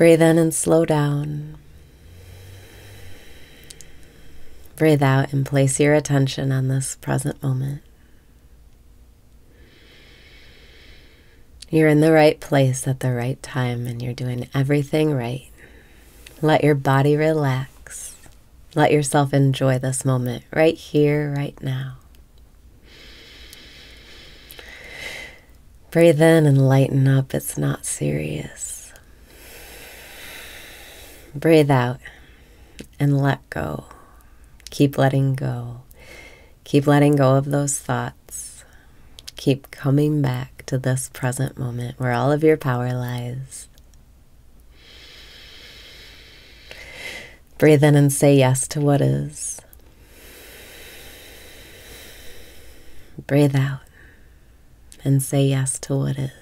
Breathe in and slow down. Breathe out and place your attention on this present moment. You're in the right place at the right time and you're doing everything right. Let your body relax. Let yourself enjoy this moment right here, right now. Breathe in and lighten up. It's not serious. Breathe out and let go. Keep letting go. Keep letting go of those thoughts. Keep coming back to this present moment where all of your power lies. Breathe in and say yes to what is. Breathe out and say yes to what is.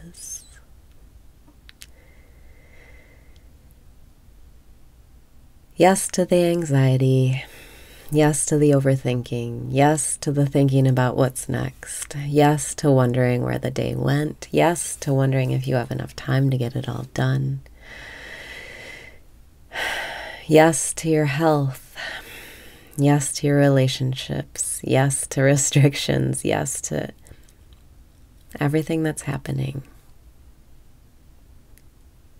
Yes to the anxiety. Yes to the overthinking. Yes to the thinking about what's next. Yes to wondering where the day went. Yes to wondering if you have enough time to get it all done. Yes to your health. Yes to your relationships. Yes to restrictions. Yes to everything that's happening.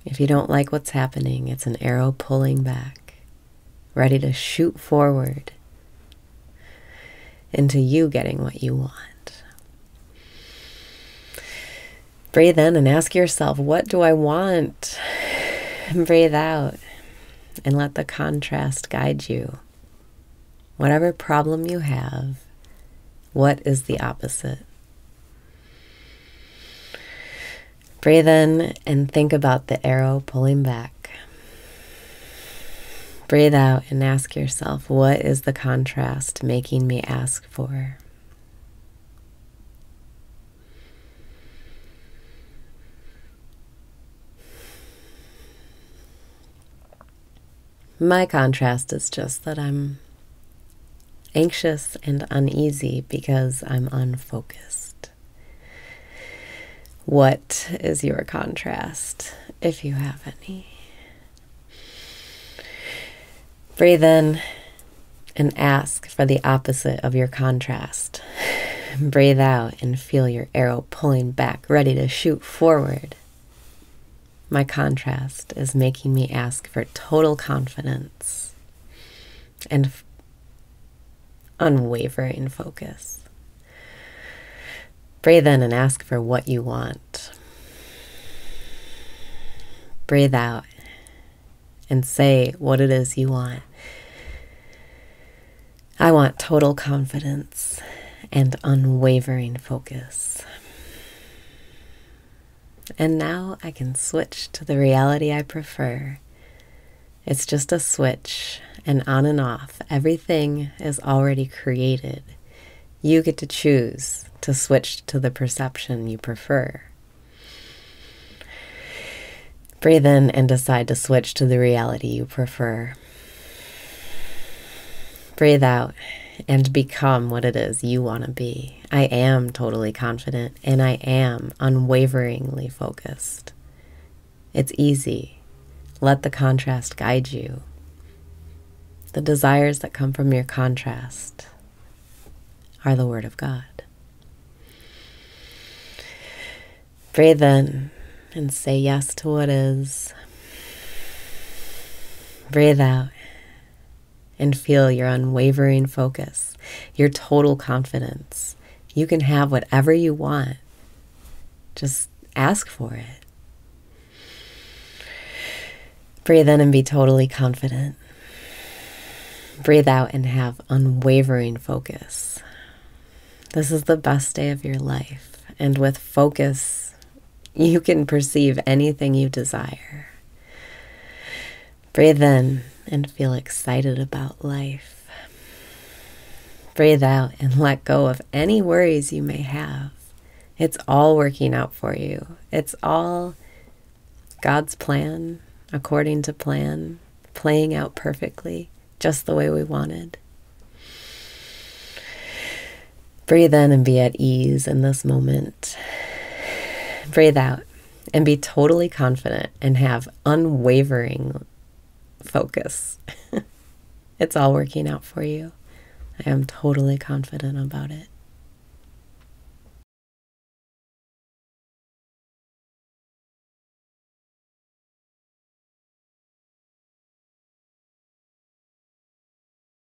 If you don't like what's happening, it's an arrow pulling back, ready to shoot forward into you getting what you want. Breathe in and ask yourself, what do I want? And breathe out and let the contrast guide you. Whatever problem you have, what is the opposite? Breathe in and think about the arrow pulling back. Breathe out and ask yourself, what is the contrast making me ask for? My contrast is just that I'm anxious and uneasy because I'm unfocused. What is your contrast, if you have any? Breathe in and ask for the opposite of your contrast. Breathe out and feel your arrow pulling back, ready to shoot forward. My contrast is making me ask for total confidence and unwavering focus. Breathe in and ask for what you want. Breathe out and say what it is you want. I want total confidence and unwavering focus. And now I can switch to the reality I prefer. It's just a switch, and on and off, everything is already created. You get to choose to switch to the perception you prefer. Breathe in and decide to switch to the reality you prefer. Breathe out and become what it is you want to be. I am totally confident and I am unwaveringly focused. It's easy. Let the contrast guide you. The desires that come from your contrast are the Word of God. Breathe in and say yes to what is. Breathe out and feel your unwavering focus, your total confidence. You can have whatever you want. Just ask for it. Breathe in and be totally confident. Breathe out and have unwavering focus. This is the best day of your life. And with focus, you can perceive anything you desire. Breathe in and feel excited about life. Breathe out and let go of any worries you may have. It's all working out for you. It's all God's plan, according to plan, playing out perfectly, just the way we wanted. Breathe in and be at ease in this moment. Breathe out and be totally confident and have unwavering focus. it's all working out for you. I am totally confident about it.